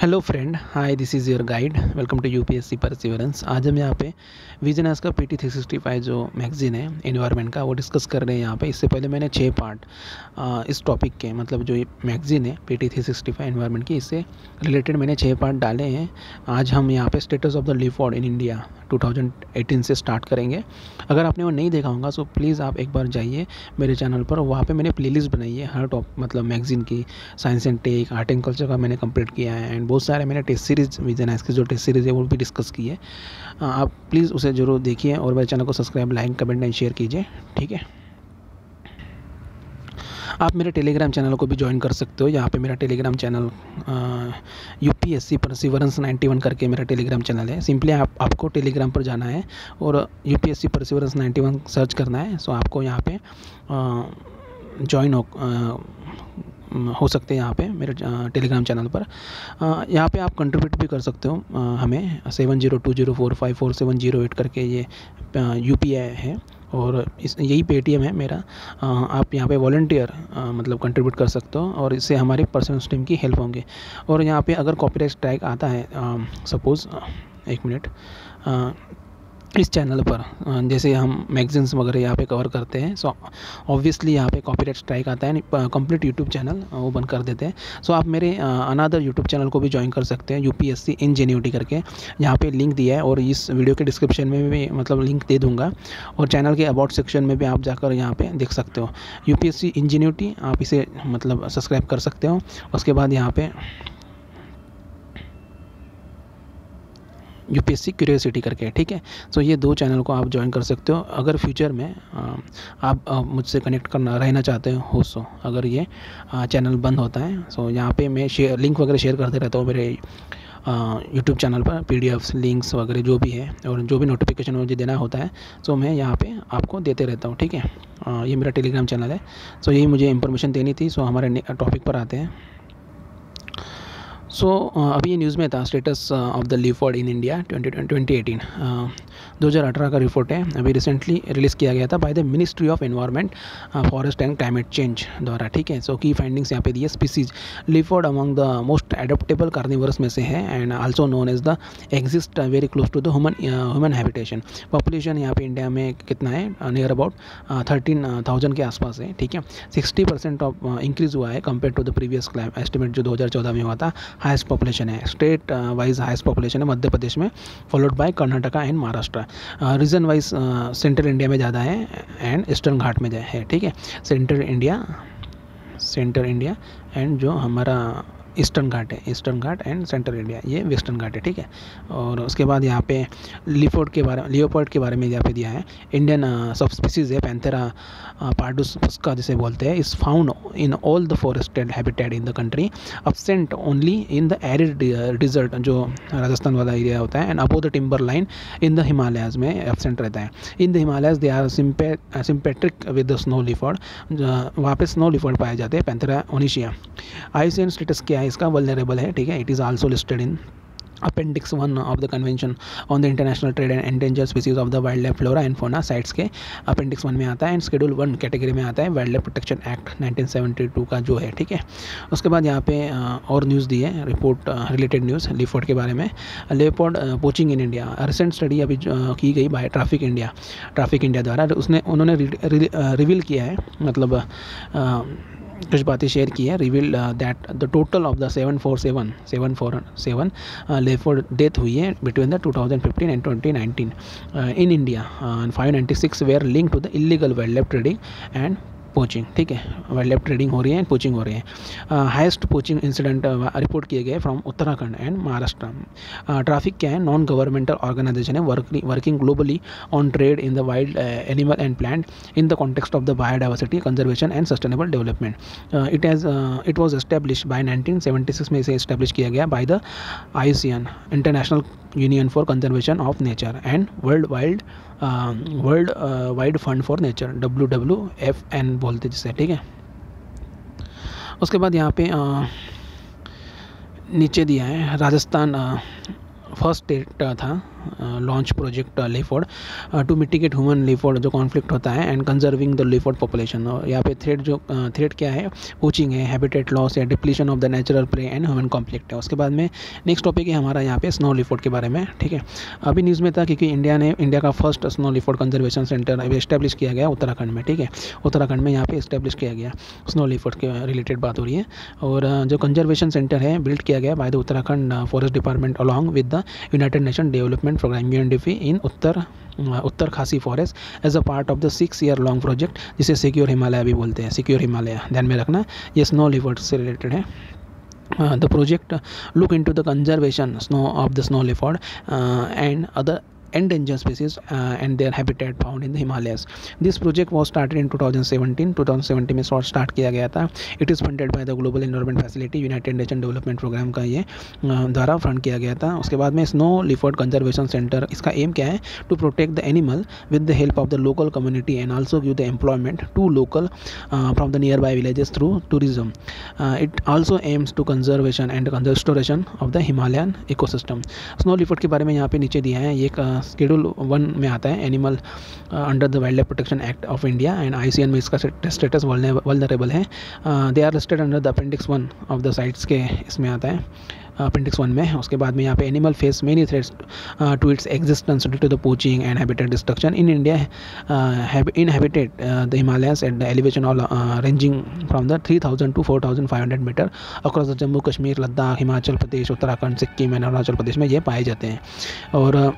Hello friend hi this is your guide welcome to UPSC perseverance आज हम यहाँ पे विजन का P T three sixty five जो मैगजीन है इन्वायरमेंट का, वो डिस्कस कर रहे हैं यहाँ पे। इससे पहले मैंने छः पार्ट इस टॉपिक के मतलब जो ये मैगजीन है P T three sixty five environment की, इससे रिलेटेड मैंने छः पार्ट डाले हैं। आज हम यहाँ पे status of the leopard in India 2018 से स्टार्ट करेंगे। अगर आपने वो नहीं देखा होगा सो प्लीज़ आप एक बार जाइए मेरे चैनल पर। वहाँ पे मैंने प्लेलिस्ट बनाई है, हर टॉप मतलब मैगजीन की science and tech art and culture का मैंने कंप्लीट किया है। एंड बहुत सारे मैंने टेस्ट सीरीज़ विजन है। इसकी जो टेस्ट सीरीज़ है, वो भी डिस्कस की है। आप प्लीज़ उसे ज़रूर देखिए और मेरे चैनल को subscribe like comment and share कीजिए, ठीक है? आप मेरे टेलीग्राम चैनल को भी ज्वाइन कर सकते हो। यहाँ पे मेरा Telegram channel U P S C perseverance ninety one करके मेरा टेलीग्राम चैनल है। सिंपली आप, आपको टेलीग्राम पर जाना है और U P S C perseverance ninety one search करना है। सो आपको यहाँ पे ज्वाइन हो हो सकते हैं यहाँ पे मेरे टेलीग्राम चैनल पर। यहाँ पे आप कंट्रीब्यूट भी कर सकते हो हमें seven zero two zero four five four seven zero eight करके ये यू पी आई है और इस, यही पेटीएम है मेरा। आप यहाँ पे वॉल्टियर मतलब कंट्रीब्यूट कर सकते हो और इससे हमारे पर्सनल स्ट्रीम की हेल्प होंगे। और यहाँ पे अगर कॉपीराइट स्ट्राइक आता है सपोज़ एक मिनट इस चैनल पर जैसे हम मैगजीन्स वगैरह यहाँ पे कवर करते हैं सो ऑब्वियसली यहाँ पे कॉपीराइट स्ट्राइक आता है कंप्लीट यूट्यूब चैनल वो बंद कर देते हैं। सो आप मेरे अनदर यूट्यूब चैनल को भी ज्वाइन कर सकते हैं यूपीएससी इंजीन्यूटी करके। यहाँ पे लिंक दिया है और इस वीडियो के डिस्क्रिप्शन में भी मतलब लिंक दे दूँगा। और चैनल के अबाउट सेक्शन में भी आप जाकर यहाँ पर देख सकते हो। यू पी आप इसे मतलब सब्सक्राइब कर सकते हो। उसके बाद यहाँ पर U P S C curiosity करके, ठीक है? सो ये दो चैनल को आप ज्वाइन कर सकते हो। अगर फ्यूचर में आप मुझसे कनेक्ट करना, रहना चाहते हो सो अगर ये चैनल बंद होता है सो यहाँ पे मैं शेयर लिंक वगैरह शेयर करते रहता हूँ मेरे यूट्यूब चैनल पर पी डी एफ्स लिंक्स वगैरह जो भी है, और जो भी नोटिफिकेशन मुझे देना होता है सो मैं यहाँ पे आपको देते रहता हूँ, ठीक है? ये मेरा टेलीग्राम चैनल है सो यही मुझे इन्फॉर्मेशन देनी थी सो हमारे टॉपिक पर आते हैं। सो so, uh, अभी ये न्यूज़ में था status of the leopard in India twenty twenty eighteen दो हज़ार अठारह का रिपोर्ट है। अभी रिसेंटली रिलीज़ किया गया था by the ministry of environment forest and climate change द्वारा ठीक है? सो की फाइंडिंग्स यहाँ पे दी है species leopard among the most adaptable carnivores में से है and also known as the exist very close to the human human habitation population यहाँ पे इंडिया में कितना है? नियर अबाउट थर्टीन थाउज़ेंड के आसपास है ठीक है? सिक्सटी परसेंट ऑफ़ इंक्रीज़ हुआ है compare to the previous estimate जो दो हज़ार चौदह में हुआ था। हाईएस्ट पॉपुलेशन है स्टेट वाइज हाइस्ट पॉपुलेशन है मध्य प्रदेश में followed by Karnataka and Maharashtra. Region wise central India में ज़्यादा है एंड ईस्टर्न घाट में है, ठीक है? Central India central India and जो हमारा ईस्टर्न घाट है, eastern Ghat and central India, ये वेस्टर्न घाट है, ठीक है? और उसके बाद यहाँ पे लिफोर्ड के बारे में लियोपोर्ड के बारे में यहाँ पे दिया है। इंडियन सब स्पीसीज है, पैंथेरा पार्डुस का जिसे बोलते हैं is found in all the forested habitat in the country absent only in the arid desert जो राजस्थान वाला एरिया होता है and above the timber line in the Himalayas में एबसेंट रहता है। In the Himalayas they are sympatric with the snow leopard वहाँ पे snow लिफर्ड पाए जाते हैं, पैंथेरा, ओनिशिया। आई स्टेटस क्या इसका वल्नरेबल है, ठीक है? It is also listed in appendix one of the convention on the international trade and endangered species of the wild life flora and fauna CITES के अपेंडिक्स वन में आता है एंड शेड्यूल वन कैटेगरी में आता है wild life protection act 1972 का जो है, ठीक है? उसके बाद यहाँ पे और न्यूज़ दी है रिपोर्ट रिलेटेड न्यूज़ लिफोर्ड के बारे में। Leopard poaching in India recent study अभी की गई by Traffic India Traffic India द्वारा, उसने, उन्होंने रिवील किया है मतलब कुछ बातें शेयर की है। Reveal that the total of the seven four seven seven four seven leopard death हुई है between the 2015 and 2019 in India five ninety six were link to the illegal wild life trading and poaching ठीक है? Wild life trading हो रही है and poaching हो रही है। हाइस्ट पोचिंग इंसिडेंट रिपोर्ट किए गए from Uttarakhand and Maharashtra. Traffic क्या है? नॉन गवर्नमेंटल ऑर्गेनाइजेशन है working globally on trade in the wild animal and plant in the context of the biodiversity conservation and sustainable development it has it was establish by 1976 में इसे establish किया गया by the IUCN international union for conservation of nature and world wild world wide fund for nature W W F N बोलते जिसे ठीक है? उसके बाद यहाँ पे आ, नीचे दिया है राजस्थान फ़र्स्ट स्टेट था। Launch project leopard to mitigate human leopard जो कॉन्फ्लिक्ट होता है and conserving the leopard population यहाँ पे थ्रेड जो थ्रेड क्या है? पोचिंग है हैबिटेट लॉस है depletion of the natural prey and human conflict है। उसके बाद में नेक्स्ट टॉपिक है हमारा यहाँ पे स्नो लिफोर्ड के बारे में, ठीक है? अभी न्यूज़ में था क्योंकि इंडिया ने इंडिया का first snow leopard conservation centre अभी इस्टेब्लिश किया गया उत्तराखंड में, ठीक है? उत्तराखंड में यहाँ पे इस्टेब्लिश किया गया स्नो लिफोर्ड के रिलेटेड बात हो रही है। और जो कंजर्वेशन सेंटर है बिल्ड किया गया by the Uttarakhand forest department along with the United Nation Development Programme U in Uttar Uttarkashi forest as a part of the six year long project जिसे सिक्योर हिमालय भी बोलते हैं सिक्योर हिमालय ध्यान में रखना। ये स्नो लिवर्ड से रिलेटेड है। The project look into the conservation snow of the snow snow and other endangered species uh, and their habitat found in the Himalayas. This project was started in 2017. 2017 में start किया गया था। It is funded by the Global Environment Facility United Nation Development Programme का ये द्वारा fund किया गया था। उसके बाद में स्नो लिफर्ड कंजर्वेशन सेंटर इसका एम क्या है? To protect the animal with the help of the local community and also give the employment to local from the nearby villages through tourism it also aims to conservation and restoration of the Himalayan ecosystem snow leopard के बारे में यहाँ पे नीचे दिया है। ये एक शेड्यूल वन में आता है animal under the wild life protection act of India and IUCN में इसका स्टेटस वल्नरेबल है. They are listed under the appendix one of the CITES के इसमें आता है. अपेंडिक्स वन में उसके बाद में यहाँ पे animal face many threats to its existence due to the poaching and habitat destruction in India in habitat the Himalayas at the elevation all ranging from the three thousand to four thousand five hundred metre across the Jammu Kashmir Ladakh Himachal Pradesh Uttarakhand Sikkim and Arunachal Pradesh में ये पाए जाते हैं. और uh,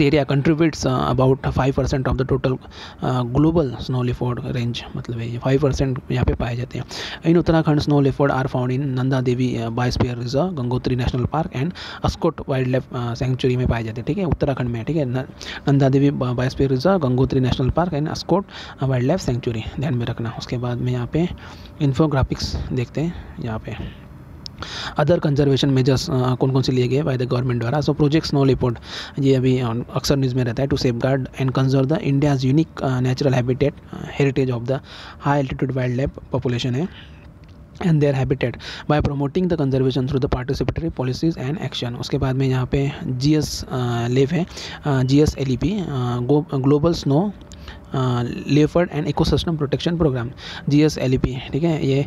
area contributes uh, about 5% of the total uh, global snow leopard range. मतलब ये 5 percent यहाँ पे पाए जाते हैं। In Uttarakhand snow leopard are found in Nanda Devi biosphere reserve Gangotri national park and Askot wild life sanctuary में पाए जाते हैं ठीक है? उत्तराखंड में ठीक है? Nanda Devi biosphere reserve Gangotri national park and Askot wild life sanctuary ध्यान में रखना। उसके बाद में यहाँ पे इन्फोग्राफिक्स देखते हैं यहाँ पे। अदर कंजर्वेशन मेजर्स कौन कौन से लिए गए बाय द गवर्नमेंट द्वारा? सो प्रोजेक्ट स्नो लिपोर्ट ये अभी अक्सर न्यूज़ में रहता है to safeguard and conserve the India's unique natural habitat heritage of the high altitude wildlife population है and their habitat by promoting the conservation through the participatory policies and action उसके बाद में यहाँ पे जी एस लेव है G S L E P global snow leopard and ecosystem protection programme G S L E P ठीक है? ये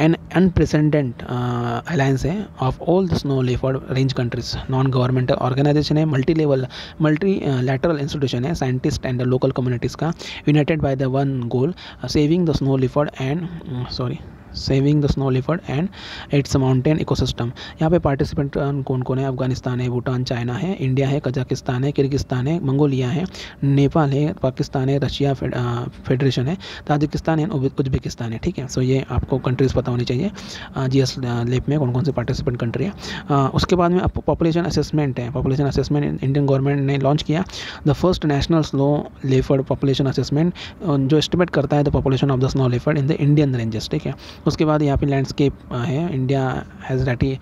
एन अनप्रेसिडेंट अलायंस है of all the snow leopard range countries non government organisation है multi level multi lateral institution है scientist and local communities का united by the one goal saving the snow leopard and sorry saving the snow leopard and its mountain ecosystem यहाँ पे participant कौन कौन है? अफ़गानिस्तान है, Bhutan, China है, इंडिया है, कजाकिस्तान है, किर्गिस्तान है, मंगोलिया है, नेपाल है, पाकिस्तान है, रशिया फेडरेशन है, ताजिकिस्तान है उज्बेकिस्तान है, ठीक है? सो ये आपको कंट्रीज़ पता होनी चाहिए जी एस लेप में कौन कौन से पार्टिसिपेंट कंट्री है। उसके बाद में पॉपुलेशन असेसमेंट है। पॉपुलेशन असेसमेंट इंडियन गवर्नमेंट ने लॉन्च किया। The first national snow leopard population assessment जो एस्टिमेट करता है the population of the snow leopard in the Indian ranges ठीक है? उसके बाद यहाँ पे लैंडस्केप है। इंडिया हैज़ रेटी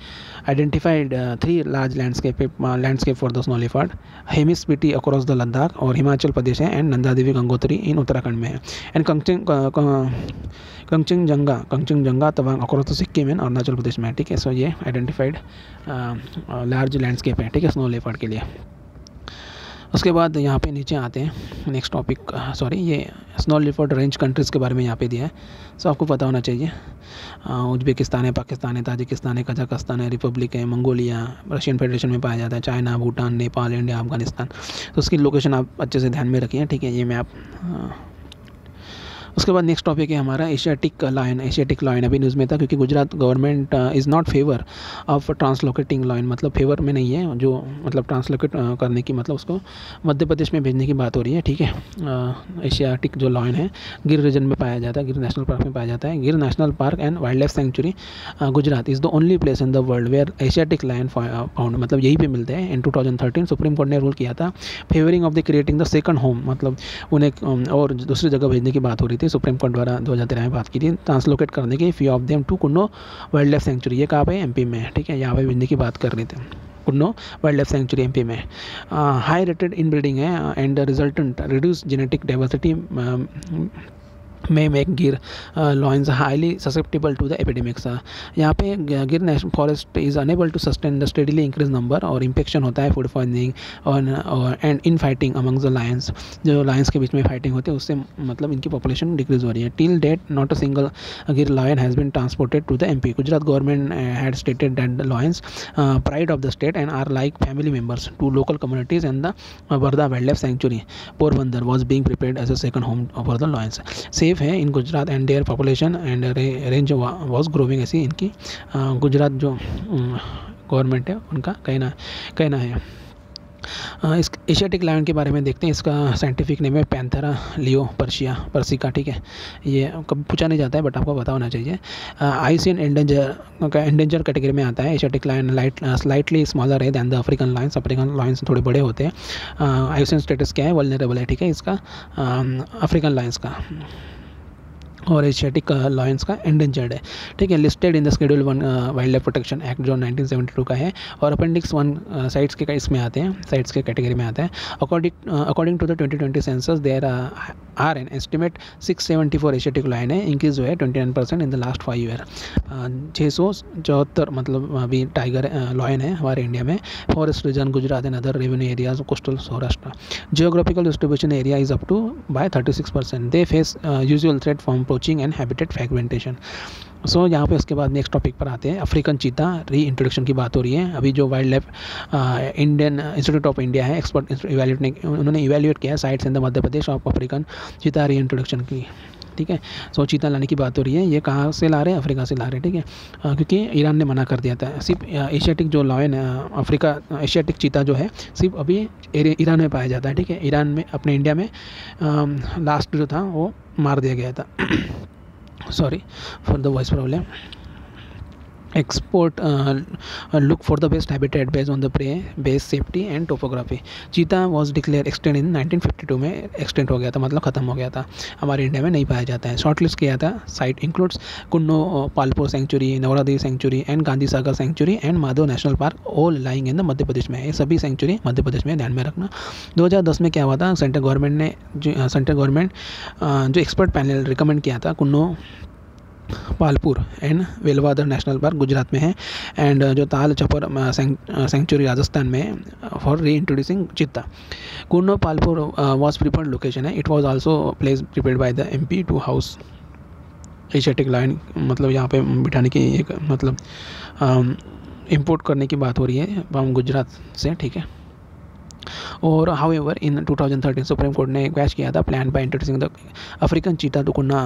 identified three large landscape landscape for the snow Hemis हेमिस्पिटी across the Ladakh और हिमाचल प्रदेश है एंड नंदा देवी गंगोत्री इन उत्तराखंड में है। And Kangchen Kangchenjunga Kangchenjunga Tawang across the Sikkim and Arunachal Pradesh में है, ठीक है। सो ये आइडेंटिफाइड लार्ज लैंडस्केप है, ठीक है स्नो लेपर्ड के लिए। उसके बाद यहाँ पे नीचे आते हैं नेक्स्ट टॉपिक सॉरी ये स्नो लिफर्ड रेंज कंट्रीज़ के बारे में यहाँ पे दिया है। सो आपको पता होना चाहिए उज्बेकिस्तान है, पाकिस्तान है, ताजिकिस्तान है, कजाकस्तान है, रिपब्लिक है, मंगोलिया, रशियन फेडरेशन में पाया जाता है, चाइना, भूटान, नेपाल, इंडिया, अफ़गानिस्तान। तो उसकी लोकेशन आप अच्छे से ध्यान में रखिए, ठीक है, ये मैं आप उसके बाद नेक्स्ट टॉपिक है हमारा एशियाटिक लाइन एशियाटिक लाइन अभी न्यूज़ में था क्योंकि Gujarat government is not favour of translocating lion मतलब फेवर में नहीं है जो मतलब ट्रांसलोकेट uh, करने की मतलब उसको मध्य प्रदेश में भेजने की बात हो रही है ठीक है? एशियाटिक uh, जो लाइन है गिर रीजन में पाया जाता है गिर नेशनल पार्क में पाया जाता है। Gir national park and wildlife sanctuary Gujarat is the only place in the world where Asiatic lion found मतलब यही पे मिलते हैं। इन टू सुप्रीम कोर्ट ने रूल किया था favouring of the creating the second home मतलब उन्हें um, और दूसरी जगह भेजने की बात हो रही थी। थी सुप्रीम कोर्ट द्वारा दो हज़ार तेरह में बात की थी। ट्रांसलोकेट करने की few of them to Kuno wildlife sanctuary ये कहाँ पे? एमपी में ठीक है? यहाँ पे बिंदी की बात कर रहे थे। Kuno wild life sanctuary MP में हाई रेटेड इन ब्रीडिंग है and resultant reduce genetic diversity may make Gir uh, highly susceptible to the epidemics. यहाँ पे Gir national forest is unable to sustain the steadily increase number और infection होता है food poisoning और and infighting among the lions जो lions के बीच में फाइटिंग होती है उससे मतलब इनकी पॉपुलेशन डिक्रीज हो रही है. Till date not a single Gir lion has been transported to the M P Gujarat government had stated that the lions pride of the state and are like family members to local communities and the Barda wildlife sanctuary Porbandar was being prepare as a second home for the lions safe है in Gujarat and their population and range was growing ऐसी इनकी गुजरात जो government है, उनका कहना कहना है। इस एशियाटिक लायन के बारे में देखते हैं। इसका साइंटिफिक नेम है पैंथरा लियो पर्शिया पर्सिका ठीक है? ये कभी पूछा नहीं जाता है बट आपको पता होना चाहिए। आईसीएन एंडेंजर का एंडेंजर कैटेगरी में आता है Asiatic lion light slightly smaller है than the African lions African lions थोड़े बड़े होते हैं। आईसीएन स्टेटस क्या है? वलनरेबल है, ठीक है? इसका अफ्रीकन लाइन्स का। और एशियाटिक लॉयंस का एंडेंजर्ड है। ठीक है listed in the schedule one wildlife protection act जो 1972 का है और अपेंडिक्स वन साइट्स के इसमें आते हैं साइट्स के कैटेगरी में आते हैं। According according to the 2020 census there are an estimate 674 Asiatic lion है। इंक्रीज हुआ है 29 percent in the last five year छः सौ चौहत्तर मतलब अभी टाइगर लॉयन है हमारे इंडिया में। Forest region Gujarat and other revenue areas coastal Saurashtra geographical distribution area is up to by 36 percent they face usual threat from poaching and habitat fragmentation so so, यहाँ पे उसके बाद next topic पर आते हैं African cheetah री introduction की बात हो रही है। अभी जो wildlife Indian institute of India है एक्सपर्ट इवेल्यूट ने उन्होंने इवेल्यूएट किया है sites in the Madhya Pradesh of African cheetah reintroduction की। ठीक है? सो चीता लाने की बात हो रही है। ये कहाँ से ला रहे हैं? अफ्रीका से ला रहे हैं। ठीक है? आ, क्योंकि ईरान ने मना कर दिया था। सिर्फ़ एशियाटिक जो लॉयन अफ्रीका एशियाटिक चीता जो है सिर्फ़ अभी ईरान में पाया जाता है। ठीक है? ईरान में अपने इंडिया में आ, लास्ट जो था वो मार दिया गया था। Sorry for the voice problem export uh, look for the best habitat on the prey base safety and topography. चीता was declared extinct in 1952 में extinct हो गया था मतलब ख़त्म हो गया था। हमारे इंडिया में नहीं पाया जाता है। शॉर्ट लिस्ट किया था। Site includes Kuno Palpur sanctuary Nauradehi sanctuary and Gandhi Sagar sanctuary and Madhav national park all lying in the Madhya Pradesh में ये सभी सेंचुरी मध्य प्रदेश में ध्यान में रखना। 2010 में क्या हुआ था? सेंट्रल गवर्नमेंट ने सेंट्रल गवर्नमेंट जो एक्सपर्ट पैनल रिकमेंड किया था Kuno Palpur and Velavadar national park Gujarat में है। एंड, जो ताल चपर सेंचुरी राजस्थान में for reintroducing cheetah. Kuno Palpur was preferred location है। It was also place prepare by the M P to house Asiatic lion मतलब यहाँ पे बिठाने की एक मतलब इम्पोर्ट करने की बात हो रही है। हम गुजरात से, ठीक है। और however in 2013 Supreme court ने क्वैश किया था plan by introducing the African cheetah to Kuno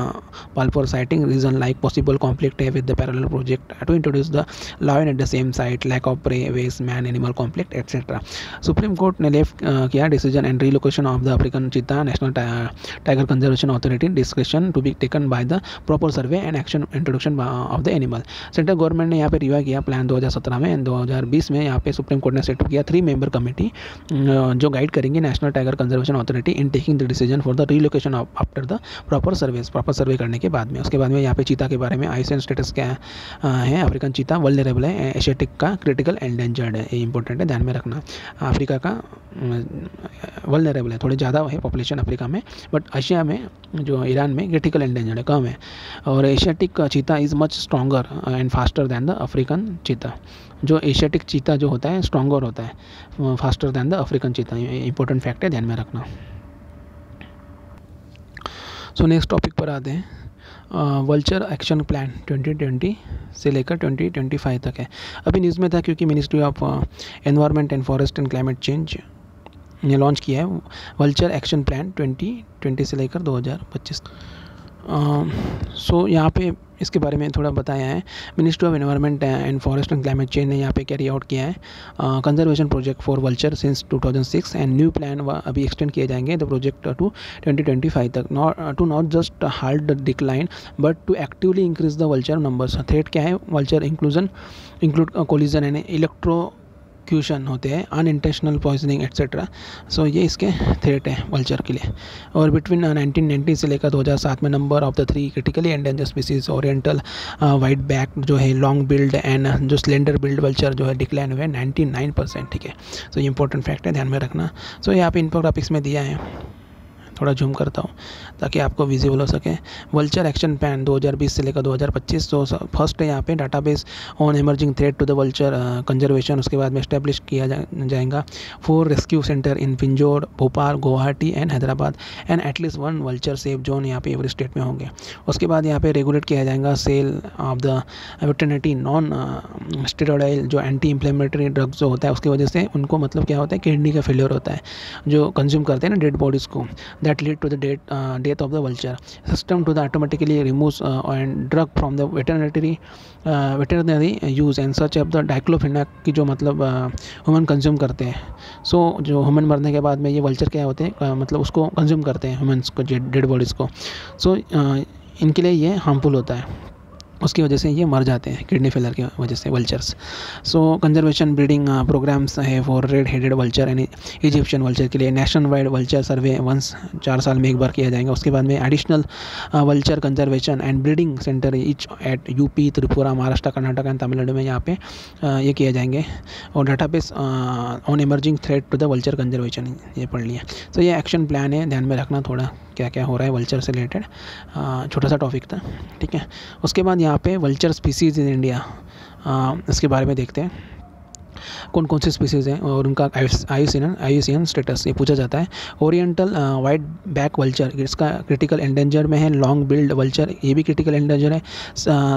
Palpur citing reason like possible conflict with the parallel project to introduce the lion at the same site lack of prey base man animal conflict et cetera Supreme Court ने left किया decision and relocation of the African cheetah national tiger conservation authority discussion to be taken by the proper survey and action introduction of the animal central government ने यहाँ पे revive किया plan 2017 में 2020 में यहाँ पे सुप्रीम कोर्ट ने set किया थ्री मेंबर कमेटी जो गाइड करेंगे national tiger conservation authority in taking the decision for the relocation after the proper service proper survey करने के बाद में। उसके बाद में यहाँ पे चीता के बारे में आईसीएन स्टेटस क्या है अफ्रीकन चीता वल्नरेबल है एशियाटिक का क्रिटिकल एंडेंजर्ड है, ये इंपॉर्टेंट है, ध्यान में रखना। अफ्रीका का वल्नरेबल है, थोड़ी ज़्यादा है पॉपुलेशन अफ्रीका में बट एशिया में, जो ईरान में क्रिटिकल एंडेंजर्ड है, कम है। और Asiatic cheetah is much stronger and faster than the African cheetah. जो एशियाटिक चीता जो होता है स्ट्रॉन्गर होता है faster than the African cheetah. Important fact है, ध्यान में रखना। सो नेक्स्ट टॉपिक पर आते हैं। वल्चर एक्शन प्लान 2020 से लेकर 2025 तक है। अभी न्यूज़ में था क्योंकि ministry of environment and forest and climate change ने लॉन्च किया है वल्चर एक्शन प्लान 2020 से लेकर 2025 सो यहाँ पे इसके बारे में थोड़ा बताया है। Ministry of environment and forest and climate change ने यहाँ पे कैरी आउट किया है। Conservation project for vulture since 2006 and new plan अभी एक्सटेंड किए जाएँगे द प्रोजेक्ट टू 2025 तक। Not to not just halt decline but to actively increase the vulture numbers threat क्या है? Vulture inclusion include collision and electrocution होते हैं unintentional poisoning etcetera so ये इसके थ्रेट हैं वल्चर के लिए. और बिटवीन नाइनटीन नाइन्टी से लेकर 2007 में number of the three critically endanger species oriental white back जो है लॉन्ग बिल्ड एंड जो स्लेंडर बिल्ड वल्चर जो है डिक्लाइन हुए नाइन्टी ठीक है. सो ये इंपॉर्टेंट फैक्ट है ध्यान में रखना. सो so, यहाँ पे इन्फोग्राफिक्स में दिया है. थोड़ा जूम करता हूँ ताकि आपको विजिबल हो सके। वल्चर एक्शन प्लान 2020 से लेकर 2025 तो फ़र्स्ट है यहाँ पे database on emerging threat to the vulture conservation उसके बाद में इस्टेब्लिश किया जा, जाएगा। Four rescue centre in Pinjore Bhopal Guwahati and Hyderabad and at least one vulture safe zone यहाँ पे एवरी स्टेट में होंगे। उसके बाद यहाँ पे रेगुलेट किया जाएगा sale of the veterinary non steroid जो एंटी इम्प्लेमेटरी ड्रग्स जो होता है उसकी वजह से उनको मतलब क्या होता है किडनी का फेलियर होता है जो कंज्यूम करते हैं ना डेड बॉडीज़ को। That lead to the date death of the vulture system to the automatically remove and drug from the veterinary veterinary use and such of the diclofenac की जो मतलब ह्यूमन uh, कंज्यूम करते हैं। सो so, जो human मरने के बाद में ये वल्चर क्या होते हैं? Uh, मतलब उसको कंज्यूम करते हैं ह्यूमन्स को डेड बॉडीज़ को। सो so, uh, इनके लिए ये हार्मफुल होता है। उसकी वजह से ये मर जाते हैं किडनी फेलर की वजह से vultures so conservation breeding programmes है फॉर रेड हेडेड वल्चर यानी इजिप्शियन वल्चर के लिए national wide vulture survey once चार साल में एक बार किया जाएगा। उसके बाद में additional vulture conservation and breeding centre each at UP Tripura Maharashtra Karnataka and Tamil Nadu में यहाँ पे uh, ये किए जाएँगे। और data database on emerging threat to the vulture conservation ये पढ़ लिया। तो ये एक्शन प्लान है ध्यान में रखना थोड़ा। क्या क्या हो रहा है वल्चर से रिलेटेड छोटा सा टॉपिक था, ठीक है? उसके बाद यहाँ पे वल्चर स्पीसीज़ इन इंडिया इसके बारे में देखते हैं। कौन कौन सी स्पीसीज़ हैं और उनका आयुसियन आयुसियन स्टेटस ये पूछा जाता है। ओरिएंटल वाइट बैक वल्चर इसका क्रिटिकल एंडेंजर में है। लॉन्ग बिल्ड वल्चर ये भी क्रिटिकल एंडेंजर है।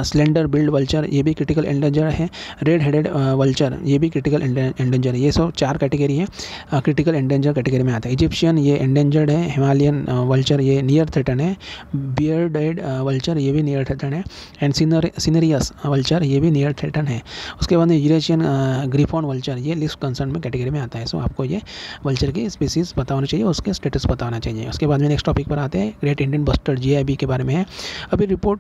स्लेंडर बिल्ड वल्चर ये भी क्रिटिकल एंडेंजर है। रेड हेडेड वल्चर ये भी क्रिटिकल एंडेंजर है। ये सब चार कैटेगरी है क्रिटिकल एंडेंजर कैटेगरी में आता है। इजिप्शियन ये एंडेंजर्ड है। हिमालयन वल्चर ये नियर थ्रेटन है। बियर्डेड वल्चर ये भी नियर थ्रेटन है। एंड सीनर सीनरियस वल्चर ये भी नियर थ्रेटन है। उसके बाद यूरेशियन ग्रिफॉन वल्चर, ये लिस्ट कंसर्न में कैटेगरी में आता है। सो, आपको ये वल्चर की स्पीसीज़ पता होना चाहिए, उसके स्टेटस पता होना चाहिए। उसके बाद में नेक्स्ट टॉपिक पर आते हैं ग्रेट इंडियन बस्टर जी के बारे में है। अभी रिपोर्ट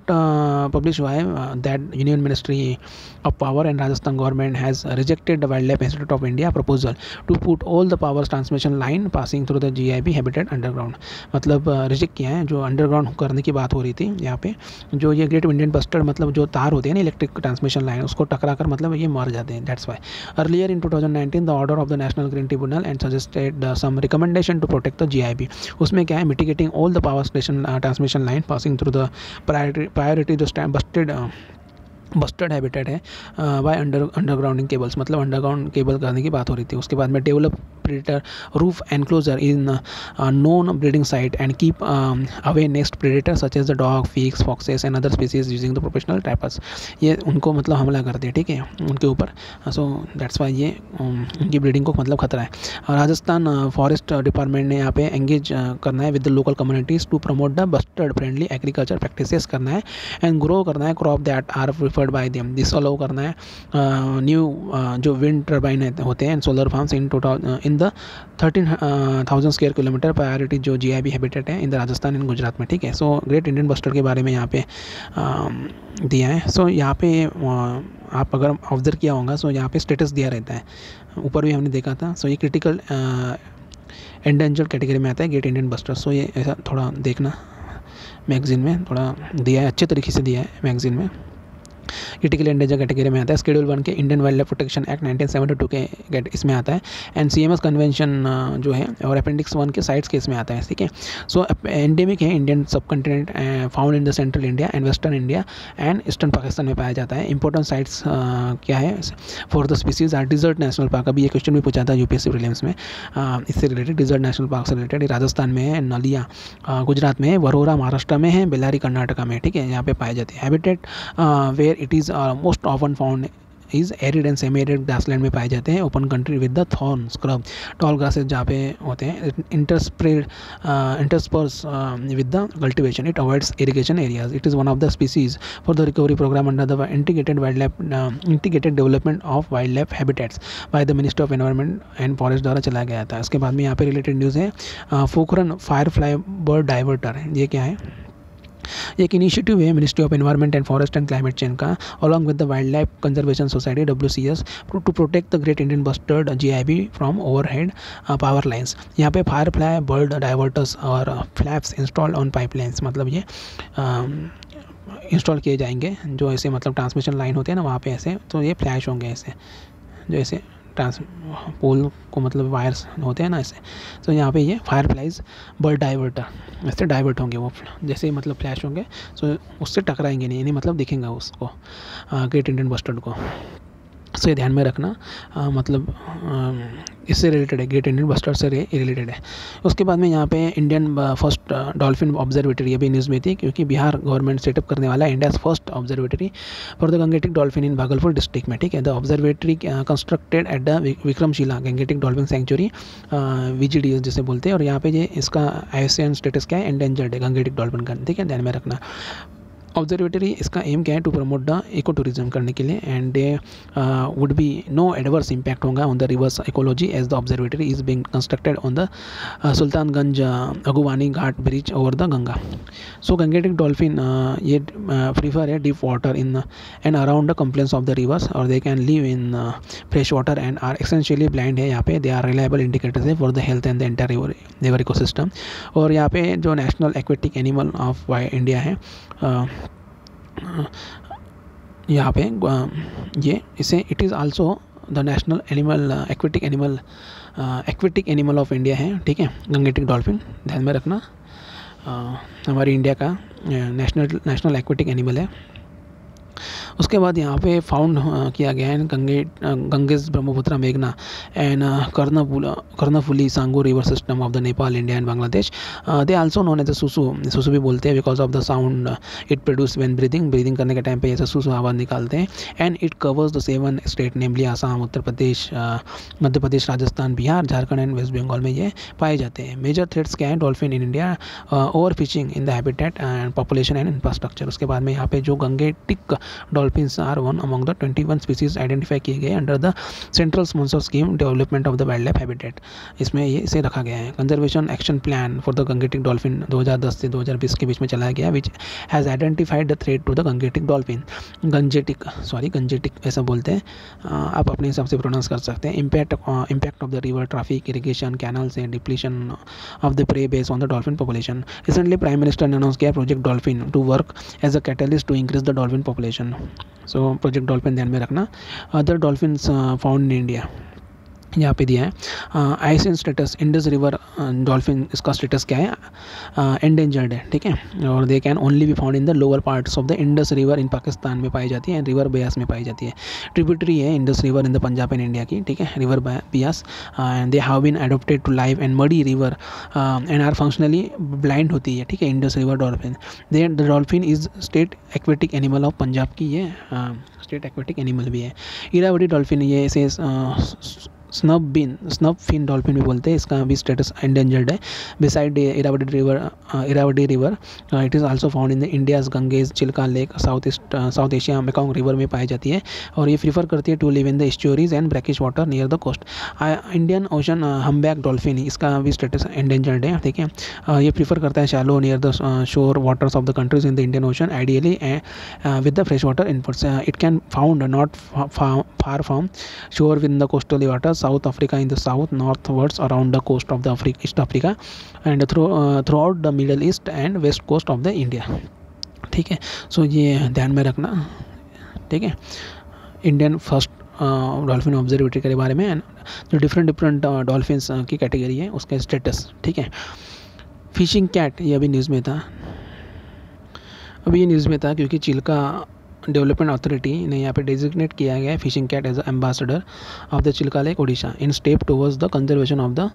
पब्लिश हुआ है that union ministry of power and Rajasthan government has rejected the wild life institute of India proposal to put all the power transmission line passing through the G I B habitat underground मतलब reject किया है, जो underground करने की बात हो रही थी यहाँ पे, जो ये ग्रेट इंडियन बस्टर मतलब जो तार होते हैं ना इलेक्ट्रिक ट्रांसमिशन लाइन उसको टकरा कर मतलब ये मर जाते हैं that's why earlier in 2019 the order of the National Green Tribunal and suggested uh, some recommendation to protect the GIB उसमें क्या है mitigating all the power station uh, transmission line passing through the priority priority जो busted uh, bustard habitat है by under undergrounding cables मतलब underground cable करने की बात हो रही थी। उसके बाद में develop enclosure in uh, known breeding site and keep um, away next predators such as the dog pigs foxes and other species using the professional trappers ये उनको मतलब हमला करते हैं ठीक है उनके ऊपर। सो दैट्स वाई ये उनकी ब्रीडिंग को मतलब खतरा है। राजस्थान फॉरेस्ट डिपार्टमेंट ने यहाँ पे एंगेज करना है with the local communities to promote the bustard friendly agriculture practices करना है एंड ग्रो करना है crop that are preferred by them this allow करना है न्यू जो विंड टर्बाइन होते हैं solar farms in total in the thirteen thousand square kilometre priority जो जी आई बी हैबिटेट है in the Rajasthan in Gujarat में, ठीक है? सो ग्रेट इंडियन बस्टर के बारे में यहाँ पे दिया है। सो यहाँ पे आप अगर ऑब्ज़र्व किया होगा सो यहाँ पे स्टेटस दिया रहता है। ऊपर भी हमने देखा था। सो ये क्रिटिकल एंडेंजर कैटेगरी में आता है ग्रेट इंडियन बस्टर सो ये ऐसा थोड़ा देखना मैगज़ीन में, थोड़ा दिया है, अच्छे तरीके से दिया है मैगज़ीन में। क्रिटिकल एंडेंजर कैटेगरी में आता है। स्केड्यूल वन के Indian wild life protection act 1972 के इसमें आता है। एंड सी कन्वेंशन जो है, और अपेंडिक्स वन के साइट्स के इसमें आता है, ठीक है? सो एंडेमिक है Indian subcontinent found in the central India and western India and eastern Pakistan में पाया जाता है। इंपॉर्टेंट साइट्स क्या है? For the species are desert national park अभी ये क्वेश्चन भी पूछा था यूपीएससी प्रीलिम्स में। इससे रिलेटेड डिजर्ट नेशनल पार्क से रिलेटेड राजस्थान में है, नलिया गुजरात में है, वरोरा महाराष्ट्र में है बेलारी कर्नाटका में ठीक है? यहाँ पे पाए जाते हैं। Habitat where it is most often found is arid and semi arid grassland में पाए जाते हैं open country with the thorn scrub tall grasses जहाँ पे होते हैं interspread intersperse with the cultivation it avoids irrigation areas it is one of the species for the recovery programme under the integrated wild life integrated development of wild life habitats by the ministry of environment and forest द्वारा चलाया गया था। इसके बाद में यहाँ पे related news है Pokhran fire fly bird diverter ये क्या है? एक इनिशिएटिव है ministry of environment and forest and climate change का along with the wild life conservation society W C S to protect the great Indian bustard G I B from over head power lines यहाँ पे fire fly bird diverters और flaps install on pipe lines मतलब ये install किए जाएँगे, जो ऐसे मतलब ट्रांसमिशन लाइन होते हैं ना, वहाँ पे ऐसे तो ये फ्लैश होंगे ऐसे, जो ऐसे ट्रांस, पोल को मतलब वायर्स होते हैं ना ऐसे तो यहाँ पे ये फायर फ्लाइज बर्ड डाइवर्टर ऐसे डाइवर्ट होंगे वो जैसे मतलब फ्लैश होंगे तो उससे टकराएँगे नहीं, यानी मतलब दिखेंगे उसको ग्रेट इंडियन बस्टर्ड को। सो ध्यान में रखना। आ, मतलब इससे रिलेटेड है ग्रेट इंडियन बस्टर से रिलेटेड है। उसके बाद में यहाँ पे इंडियन फ़र्स्ट डॉल्फिन ऑब्जर्वेटरी अभी न्यूज़ में थी क्योंकि बिहार गवर्नमेंट सेटअप करने वाला है India's first observatory for the Gangetic dolphin in Bhagalpur district में ठीक है? The observatory constructed at the Vikramshila Gangetic dolphin sanctuary we जिसे बोलते हैं। और यहाँ पे ये इसका आई स्टेटस क्या है? एंडेंजर्ड है गंगेटिक डॉल्फिन का ठीक है? ध्यान में रखना। ऑब्जर्वेटरी इसका एम क्या है? To promote the eco tourism करने के लिए and would be no adverse impact होगा on the rivers ecology as the observatory is being constructed on the Sultanganj Aguwani Ghat bridge over the Ganga so Gangetic dolphin ये prefer है deep water in and around the confluence of the rivers और they can live in fresh water and are essentially blind है यहाँ पे. They are reliable indicators है for the health and the entire river eco और यहाँ पे जो national aquatic animal of India है यहाँ पे ये, इसे it is also the national animal aquatic animal aquatic animal of India है, ठीक है? गंगेटिक डॉल्फिन ध्यान में रखना। हमारी इंडिया का नेशनल नेशनल एक्वेटिक एनिमल है। उसके बाद यहाँ पे फाउंड किया गया है गंगे गंगेज ब्रह्मपुत्र मेघना and Karnaphul Karnaphuli Sangu river system of the Nepal India and Bangladesh they also known as susu susu भी बोलते हैं because of the sound it produce when breathing breathing करने के टाइम पे ऐसा सुसु आवाज़ निकालते हैं and it covers the seven state namely Assam Uttar Pradesh Madhya Pradesh, Rajasthan, Bihar, Jharkhand and West Bengal में ये पाए जाते हैं। मेजर थ्रेट्स क्या है? Dolphin in India over fishing in the habitat and population and infrastructure उसके बाद में यहाँ पे जो Gangetic Gangetic dolphins are one among the twenty one species identify किए गए under the central sponsor scheme development of the wild life habitat इसमें ये, इसे रखा गया है। Conservation action plan for the Gangetic dolphin 2010 से 2020 के बीच में चलाया गया which has identified the threat to the Gangetic dolphin Gangetic sorry Gangetic ऐसा बोलते हैं। आप अपने हिसाब से प्रोनाउंस कर सकते हैं। Impact impact of the river traffic irrigation canals and depletion of the prey base on the dolphin population recently prime minister ने अनाउंस किया project dolphin to work as a catalyst to increase the dolphin population so project dolphin ध्यान में रखना। Other dolphin found in India यहाँ पे दिया है। IUCN status Indus river dolphin इसका स्टेटस क्या है? एंडेंजर्ड है, ठीक है? और they can only be found in the lower parts of the Indus river in Pakistan में पाई जाती है रिवर बयास में पाई जाती है। ट्रिब्यूटरी है Indus river in the Punjab and India की, ठीक है? River Beas and they have been adopted to live and muddy river and are functionally blind होती है, ठीक है? Indus river dolphin they the dolphin is state aquatic animal of Punjab की, ये state aquatic animal भी है। Irrawaddy dolphin ये ऐसे snub bin snub fin dolphin भी बोलते हैं। इसका भी स्टेटस एंडेंजर्ड है। Beside Irrawaddy river Irrawaddy river it is also found in the India's Ganges Chilika lake South East South Asia Mekong river में पाई जाती है और ये प्रीफर करती है to live in the estuaries and brackish water near the coast Indian Ocean humpback dolphin इसका भी स्टेटस एंडेंजर्ड है ठीक है? Uh, ये प्रीफर करता है shallow near the shore waters of the countries in the Indian Ocean ideally with the fresh water inputs it can found not far from shore with the coastal waters South Africa in the south northwards around the coast of the Africa, East Africa and through, uh, throughout the Middle East and west coast of the India ठीक है so ये ध्यान में रखना ठीक है Indian first dolphin observatory के बारे में जो डिफरेंट डिफरेंट डॉल्फिन्स की कैटेगरी है उसका स्टेटस ठीक है फिशिंग कैट ये अभी न्यूज़ में था अभी ये न्यूज़ में था क्योंकि चिल्का डेवलपमेंट अथॉरिटी ने यहाँ पे डेजिग्नेट किया गया है fishing cat as ambassador of the Chilika lake Odisha in step towards the conservation of the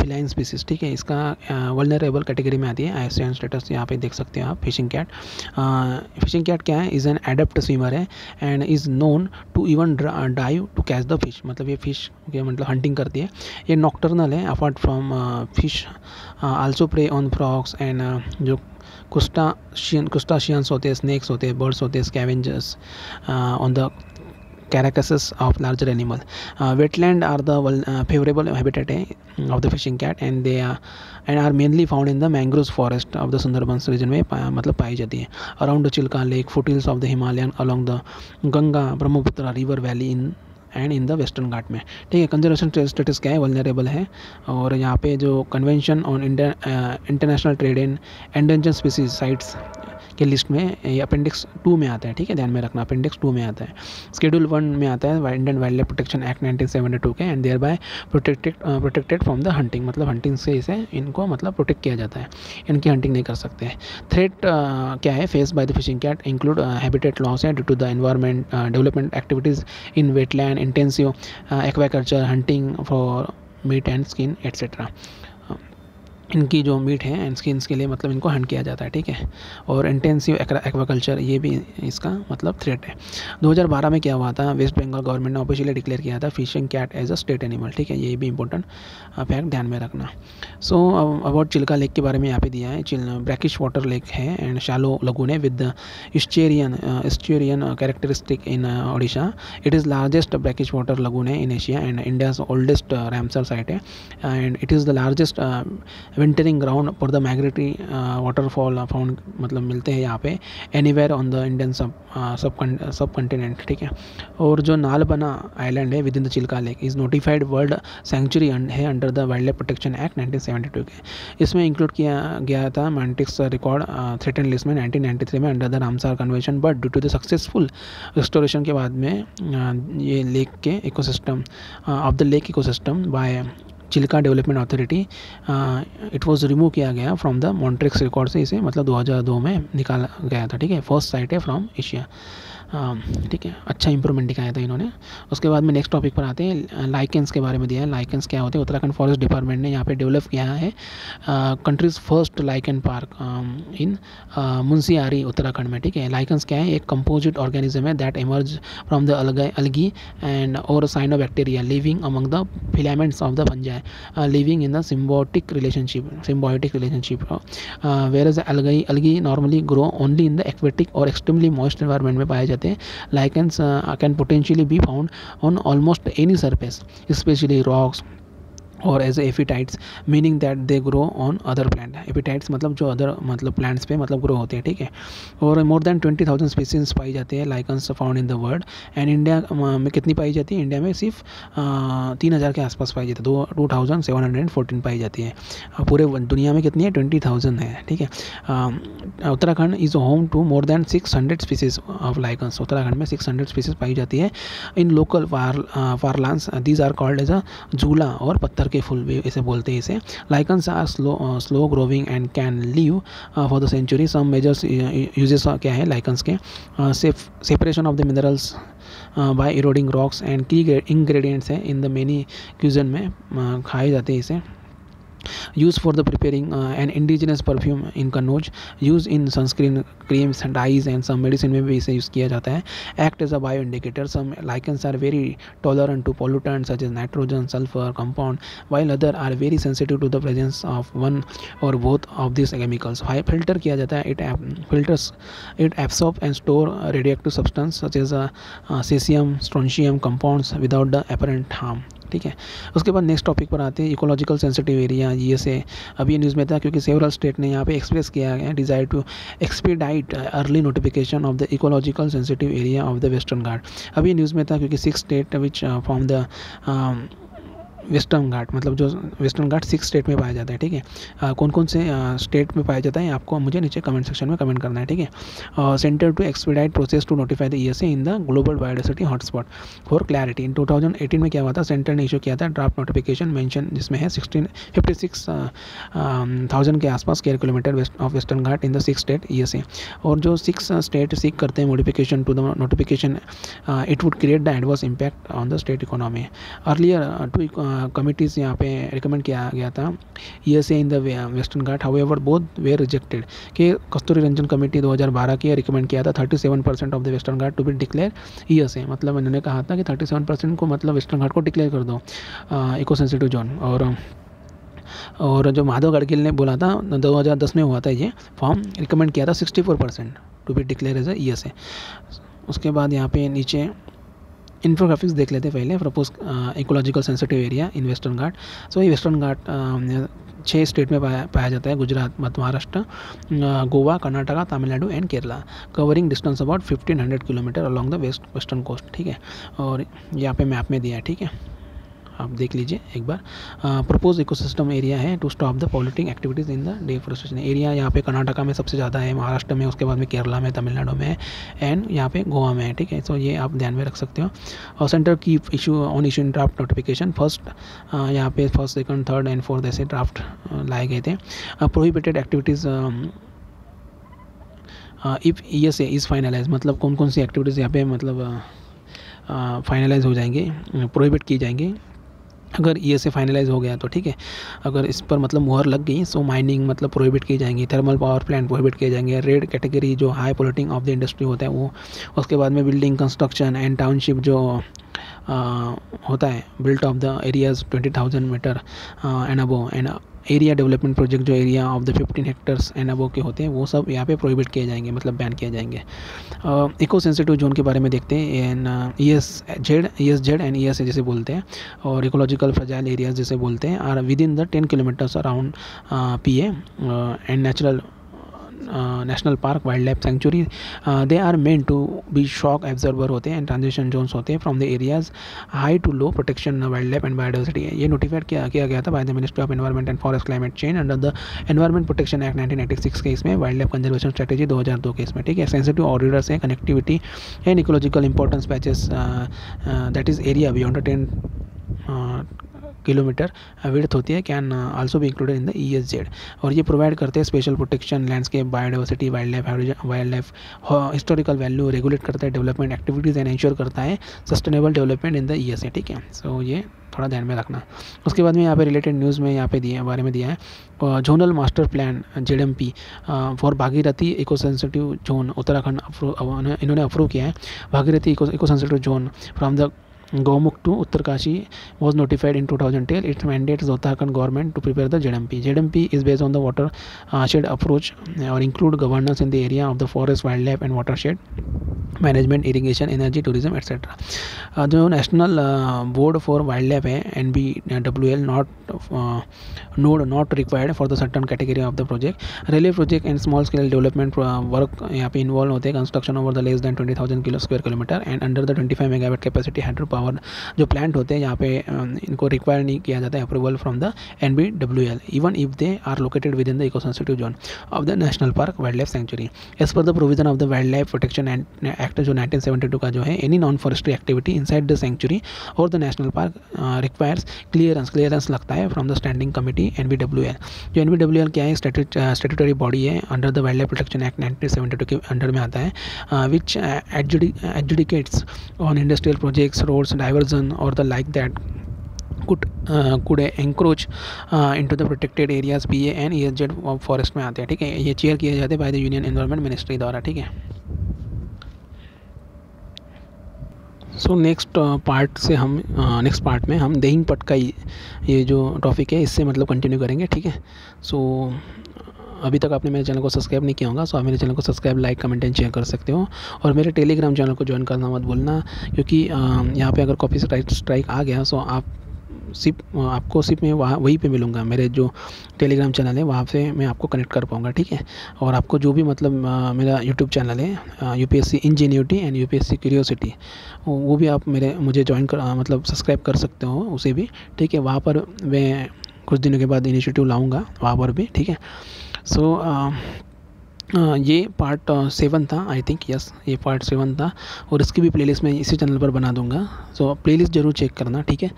feline species ठीक है, इसका वलनरेबल कैटेगरी में आती है आई एस स्टेटस यहाँ पे देख सकते हैं आप फिशिंग कैट फिशिंग कैट क्या है? इज़ एन एडेप्ट स्विमर है and is known to even dive to catch the fish मतलब ये फ़िश मतलब हंटिंग करती है. ये नॉक्टर्नल है apart from fish also prey on frogs and जो कुस्टाशियन कुस्टाशियंस होते हैं स्नैक्स होते हैं बर्ड्स होते हैं scavengers on the carcasses of larger animal wetland are the favourable habitat है of the fishing cat and they and are mainly found in the mangrove forest of the Sundarbans region में पा, मतलब पाई जाती है around Chilika lake foothills of the Himalayan along the Ganga Brahmaputra river valley in and in the western Ghat में ठीक है conservation status क्या है? वलनरेबल है. और यहाँ पे जो convention on international trade in endanger species CITES के लिस्ट में अपेंडिक्स टू में आता है, ठीक है? ध्यान में रखना अपेंडिक्स टू में आता है। शेड्यूल वन में आता है Indian wild life protection act nineteen seventy two के and thereby protected protected from the hunting मतलब हंटिंग से इसे, इनको मतलब प्रोटेक्ट किया जाता है। इनकी हंटिंग नहीं कर सकते थ्रेट क्या है? Face by the fishing cat include habitat loss है due to the environment development activities in wetland intensive aquaculture hunting for meat and skin etcetera इनकी जो मीट है एंड स्किन्स के लिए मतलब इनको हंट किया जाता है, ठीक है? और इंटेंसिव एक्वाकल्चर ये भी इसका मतलब थ्रेट है। 2012 में क्या हुआ था? वेस्ट बंगाल गवर्नमेंट ने ऑफिशियली डिक्लेयर किया था fishing cat as a state animal ठीक है? ये भी इंपॉर्टेंट फैक्ट ध्यान में रखना। सो अबाउट चिल्का लेक के बारे में यहाँ पे दिया है। ब्रैकिश वाटर लेक है एंड शालो लगून है with estuarine estuarine characteristic in Odisha it is largest brackish water lagoon है in Asia and India's oldest Ramsar site है। And it is the largest wintering ground for the migratory waterfowl found मतलब मिलते हैं यहाँ पे anywhere on the Indian sub sub subcontinent ठीक है? और जो नालबना आइलैंड है within the Chilika lake is notified bird sanctuary है under the wild life protection act 1972 के। इसमें इंक्लूड किया गया था मैंटिक्स रिकॉर्ड थ्रेटन लिस्ट में 1993 में under the Ramsar convention but due to the successful restoration के बाद में uh, ये लेक के ecosystem of the lake ecosystem by Chilika development authority it was remove किया गया फ्रॉम द मॉन्ट्रिक्स रिकॉर्ड से इसे मतलब 2002 में निकाला गया था, ठीक है? फ़र्स्ट साइट है फ्रॉम एशिया ठीक है। अच्छा इंप्रूवमेंट दिखाया था इन्होंने। उसके बाद में नेक्स्ट टॉपिक पर आते हैं। लाइकेंस के बारे में दिया है। लाइकेंस क्या होते हैं? उत्तराखंड फॉरेस्ट डिपार्टमेंट ने यहाँ पे डेवलप किया है countries first lichen park in Munsiyari Uttarakhand में, ठीक है। लाइकेंस क्या है? एक कंपोजिट ऑर्गेनिज्म है that emerge from the algae and और cyanobacteria living among the filaments of the fungi living in the symbiotic relationship symbiotic relationship where is algae algae normally grow only in the aquatic और extremely moist environment में पाए जाते lichens uh, can potentially be found on almost any surface especially rocks और as epiphytes meaning that they grow on other plant epiphytes मतलब जो other मतलब plants पे मतलब ग्रो होते हैं, ठीक है? और more than twenty thousand species पाई जाती है lichens found in the world and India में कितनी पाई जाती है? इंडिया में सिर्फ़ तीन हज़ार के आसपास पाई जाती है। दो two thousand seven hundred fourteen पाई जाती है। पूरे दुनिया में कितनी है? ट्वेंटी थाउज़ेंड है, ठीक है? Uttarakhand is home to more than six hundred species of lichens Uttarakhand में सिक्स हंड्रेड स्पीसीज पाई जाती है। In local far parlance these are called as a jhula और पत्थर के फुल वेव इसे बोलते हैं इसे। Lichens are slow slow growing and can live for the century some major uses क्या है? लाइकन्स के separation of the minerals by eroding rocks and key ingredients हैं। इन द मेनी क्यूजन में uh, खाए जाते हैं इसे। Use for the preparing an indigenous perfume इनका nose use in sunscreen creams and eyes and some medicine में भी इसे यूज़ किया जाता है act as a bio indicator some lichens are very tolerant to pollutant such as nitrogen sulphur compound while other are very sensitive to the presence of one or both of this chemicals filter किया जाता है it filters it absorb and store radioactive substance such as caesium strontium compounds without the apparent harm ठीक है। उसके बाद next topic पर आते हैं इकोलॉजिकल सेंसिटिव एरिया ये से अभी न्यूज़ में था क्योंकि सेवरल स्टेट ने यहाँ पे एक्सप्रेस किया है desire to expedite early notification of the ecological sensitive area of the western Ghat अभी न्यूज़ में था क्योंकि six state which from the western Ghat मतलब जो वेस्टर्न घाट सिक्स स्टेट में पाया जाता है, ठीक है? कौन कौन से स्टेट में पाया जाता है, आपको मुझे नीचे कमेंट सेक्शन में कमेंट करना है, ठीक है? Centre to expedite process to notify the ESA in the global biodiversity hotspot for clarity in 2018 में क्या हुआ था? सेंटर ने इशू किया था ड्राफ्ट नोटिफिकेशन मेंशन जिसमें है सिक्सटीन फिफ्टी सिक्स थाउज़ेंड के आसपास square kilometre west of western Ghat in the six state ESA और जो सिक्स स्टेट सीख करते हैं modification to the notification it would create the adverse impact on the state economy earlier two committees यहाँ पे recommend किया गया था ये से in the western Ghat however both were rejected कि कस्तूरी रंजन कमेटी 2012 की रिकमेंड किया था 37 percent of the western Ghat to be declare ये से मतलब इन्होंने कहा था कि 37 परसेंट को मतलब वेस्टर्न घाट को डिक्लेयर कर दो इको सेंसिटिव जोन और और जो माधव गडगिल ने बोला था 2010 में हुआ था ये फॉर्म रिकमेंड किया था 64 percent to be declare as a से उसके बाद यहाँ पे नीचे इन्फोग्राफिक्स देख लेते पहले propose ecological sensitive area in western Ghat so ये वेस्टर्न घाट छः स्टेट में पाया पाया जाता है, Gujarat Maharashtra Goa, Karnataka, Tamil Nadu and Kerala covering distance about fifteen hundred kilometre along the west western coast ठीक है? और यहाँ पे मैप में दिया है, ठीक है? आप देख लीजिए एक बार। प्रपोज इकोसिस्टम एरिया है to stop the polluting activities in the deforestation area यहाँ पे कर्नाटका में सबसे ज़्यादा है, महाराष्ट्र में, उसके बाद में केरला में, तमिलनाडु में एंड यहाँ पे गोवा में है, ठीक है? सो ये आप ध्यान में रख सकते हो। और सेंटर की issue on issue in draft notification first यहाँ पे first second third and fourth ऐसे ड्राफ्ट लाए गए थे। Prohibited activities if a is finalise मतलब कौन कौन सी एक्टिविटीज़ यहाँ पे मतलब फाइनलाइज हो जाएँगे प्रोहिबिट की जाएँगी। अगर ये से फाइनलाइज हो गया तो ठीक है। अगर इस पर मतलब मुहर लग गई सो माइनिंग मतलब प्रोहिबिट की जाएँगी थर्मल पावर प्लांट प्रोहिबिट किए जाएँगे रेड कैटेगरी जो high polluting of the industry होता है वो उसके बाद में बिल्डिंग कंस्ट्रक्शन एंड टाउनशिप जो आ, होता है built of the areas twenty thousand metre and above and area development project जो area of the fifteen hectares and above के होते हैं, वो सब यहाँ पे प्रोहिबिट किए जाएँगे मतलब बैन किए जाएँगे। इको सेंसिटिव जोन के बारे में देखते हैं an E S Z E S Z and E S जैसे बोलते हैं, और इकोलॉजिकल फ्रजाइल एरियाज़ जैसे बोलते हैं are within the ten kilometres around P A and natural national park wildlife sanctuary they are meant to be shock absorber होते हैं and transition zones होते हैं from the areas high to low protection wildlife and biodiversity ये notified किया किया गया था by the ministry of environment and forest climate change under the environment protection act nineteen eighty six के इसमें wild life conservation strategy दो हज़ार दो के इसमें, ठीक है? सेंसिटिव ऑर्डर्स हैं connectivity and ecological importance patches that is area beyond ten kilometre width होती है कैन आल्सो भी included in the E S Z और ये प्रोवाइड करते हैं special protection landscape biodiversity wildlife wildlife historical value regulate करता है डेवलपमेंट एक्टिविटीज़ एंड इंश्योर करता है sustainable development in the E S A ठीक है? सो ये थोड़ा ध्यान में रखना। उसके बाद में यहाँ पे रिलेटेड न्यूज़ में यहाँ पे दिए, बारे में दिया है। Zonal master plan Z for Bhagirathi eco sensitive zone Uttarakhand इन्होंने अप्रूव किया है। Bhagirathi eco sensitive zone from the Gomukh to Uttarkashi was notified in 2010. It mandates the Uttarakhand government to prepare the ZMP. ZMP is based on the watershed approach or include governance in the area of the forest, wildlife and watershed management irrigation energy tourism etcetera जो national board for wildlife है N B W L not nod not required for the certain category of the project railway project and small scale development work यहाँ पे involve होते हैं construction over the less than twenty thousand kilo square kilometre and under the twenty five megawatt capacity hydro power जो plant होते हैं, यहाँ पे इनको रिक्वायर नहीं किया जाता है approval from the N B W L even if they are located within the eco sensitive zone of the national park wildlife sanctuary as per the provision of the wildlife protection act जो 1972 का जो है any non forestry activity inside the sanctuary और the national park requires clearance clearance लगता है from the standing committee N B W L जो N B W L क्या है स्टेटरी बॉडी है under the wildlife protection act nineteen के under में आता है which adjudicates on industrial projects roads diversion और the like that could uh, could encroach uh, into the protected areas P A and E S Z forest में आते हैं ठीक है? ये चेयर किए जाते हैं by the union environment ministry द्वारा ठीक है? सो नेक्स्ट पार्ट से हम नेक्स्ट uh, पार्ट में हम दहिंग पट का ये जो टॉपिक है इससे मतलब कंटिन्यू करेंगे ठीक है? सो so, अभी तक आपने मेरे चैनल को सब्सक्राइब नहीं किया होगा सो आप मेरे चैनल को subscribe, like, comment and share कर सकते हो। और मेरे टेलीग्राम चैनल को ज्वाइन करना मत भूलना, क्योंकि यहाँ पे अगर कॉपी स्ट्राइक स्ट्राइक आ गया, सो आप सिर्फ़ आपको सिर्फ़ मैं वहाँ, वहीं पे मिलूँगा। मेरे जो टेलीग्राम चैनल है, वहाँ से मैं आपको कनेक्ट कर पाऊँगा, ठीक है? और आपको जो भी मतलब मेरा यूट्यूब चैनल है U P S C ingenuity and U P S C curiosity, वो भी आप मेरे, मुझे ज्वाइन कर मतलब सब्सक्राइब कर सकते हो उसे भी, ठीक है? वहाँ पर मैं कुछ दिनों के बाद इनिशिएटिव लाऊँगा, वहाँ पर भी, ठीक है? सो so, ये पार्ट सेवन था आई थिंक यस ये पार्ट सेवन था और इसकी भी प्लेलिस्ट मैं इसी चैनल पर बना दूँगा। सो so, प्लेलिस्ट ज़रूर चेक करना ठीक है?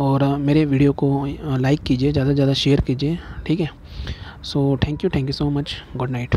और मेरे वीडियो को लाइक कीजिए ज़्यादा से ज़्यादा शेयर कीजिए ठीक है? So thank you thank you so much good night